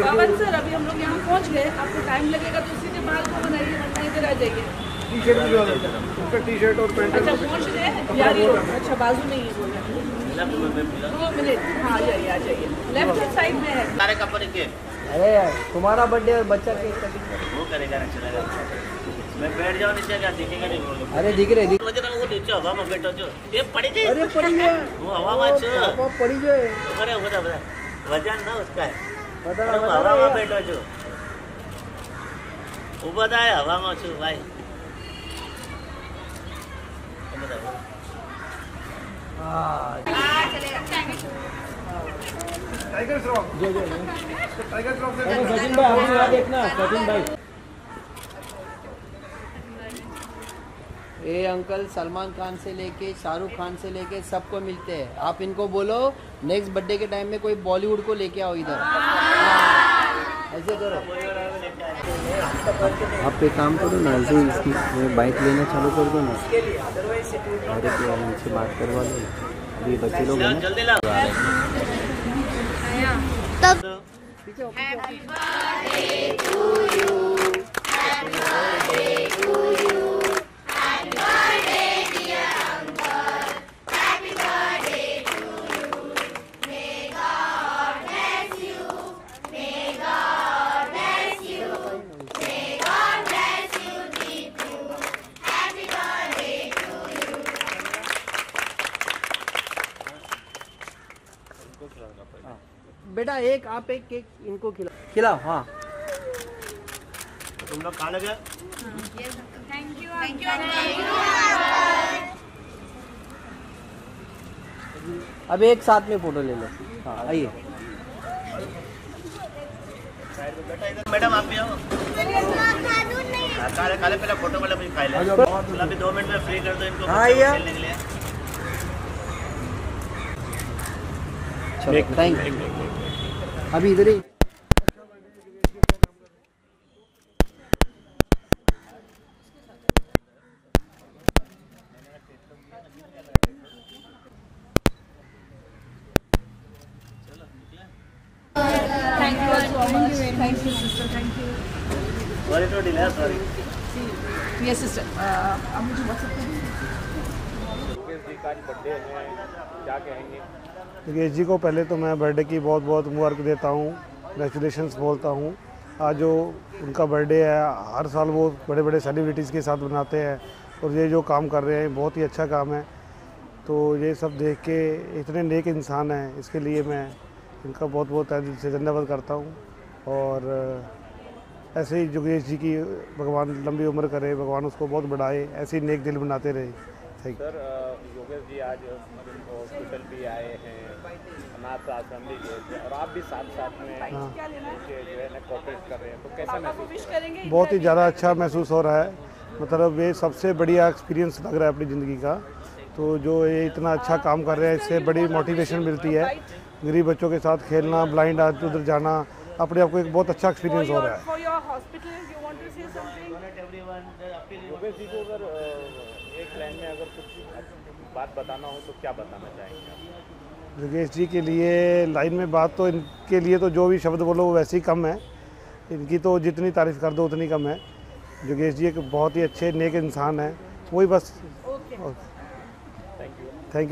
पवन sir अभी हम लोग यहाँ पहुँच गए। आपको टाइम लगेगा तो उसी के बाद को बनाइए वरना इधर आ जाइए टी शर्ट हूँ। उसका टी शर्ट और पैंट अच्छा पहुँच रहे हैं। यार अच्छा बाजू में ही बोल रहे दो मिनट आ जाइए आ जाइए। लेफ़्ट हैंड साइड में है। सारे के। अरे तुम्हारा बर्थडे और बच्चा कर वो करेगा ना चलेगा मैं बैठ जाऊँ नीचे क्या दिखेगा नहीं वो लोग अरे दिख रहे दिख वजह वो नीचे हवा में बैठो जो ये पड़ी थी अरे पड़ी है वो हवा में छो पापा पड़ी जो है बड़ा बड़ा बड़ा वज़न ना उसका है बता अरे बता हवा में रहे बैठो जो ऊपर था हवा में छो भाई हाँ टाइगर श्रॉफ जो जो टाइगर श्रॉफ से अरे सचिन भाई अपनी बात देखना सचिन भाई ये अंकल सलमान खान से लेके शाहरुख खान से लेके सबको मिलते हैं। आप इनको बोलो नेक्स्ट बर्थडे के टाइम में कोई बॉलीवुड को लेके आओ इधर। हाँ, ऐसे करो। आप एक काम करो ना ऐसे इसकी बाइक लेना चालू कर दो ना। अरे उनसे बात करवा लो। अभी बच्चे लोग हैं ना जल्दी लाओ बेटा एक आप एक केक इनको खिलाओ खिलाओ हाँ। तुम लोग खा लगे? अब एक साथ में फ़ोटो ले लो। हाँ आइए। मैडम आप भी आओ। हाँ, काले काले पहले फ़ोटो वाले मुझे खाई ले। अभी दो मिनट में फ्री कर दो इनको। हाँ, भैया। खेलने के लिए चलो थैंक यू अभी इधर ही। Thank you so much thank you sister thank you sorry to delay sorry ये सिस्टर अब मुझे व्हाट्सएप कर योगेश जी को पहले तो मैं बर्थडे की बहुत बहुत मुबारक देता हूँ कंग्रेचुलेशंस बोलता हूँ। आज जो उनका बर्थडे है, हर साल वो बड़े बड़े सेलिब्रिटीज़ के साथ बनाते हैं और ये जो काम कर रहे हैं बहुत ही अच्छा काम है। तो ये सब देख के इतने नेक इंसान हैं, इसके लिए मैं इनका बहुत बहुत दिल से धन्यवाद करता हूँ। और ऐसे ही योगेश जी की भगवान लंबी उम्र करे, भगवान उसको बहुत बढ़ाए, ऐसे ही नेक दिल बनाते रहे। थैंक सर योगेश जी आज हॉस्पिटल भी आए हैं अनाथ आश्रम भी गए थे और आप भी साथ साथ में उनके जो है ना कोऑपरेट कर रहे हैं तो कैसा महसूस करेंगे बहुत ही ज़्यादा अच्छा महसूस हो रहा है। मतलब ये सबसे बढ़िया एक्सपीरियंस लग रहा है अपनी ज़िंदगी का। तो जो ये इतना अच्छा काम कर रहे हैं इससे बड़ी मोटिवेशन मिलती है। गरीब बच्चों के साथ खेलना ब्लाइंड आदमी उधर जाना अपने आप को एक बहुत अच्छा एक्सपीरियंस हो your रहा है। एक लाइन में अगर कुछ बात बताना हो तो क्या बताना चाहेंगे योगेश जी के लिए लाइन में बात तो इनके लिए तो जो भी शब्द बोलो वो वैसे ही कम है। इनकी तो जितनी तारीफ़ कर दो उतनी कम है। योगेश जी एक बहुत ही अच्छे नेक इंसान हैं। वही बस। Thank you thank you